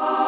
Oh.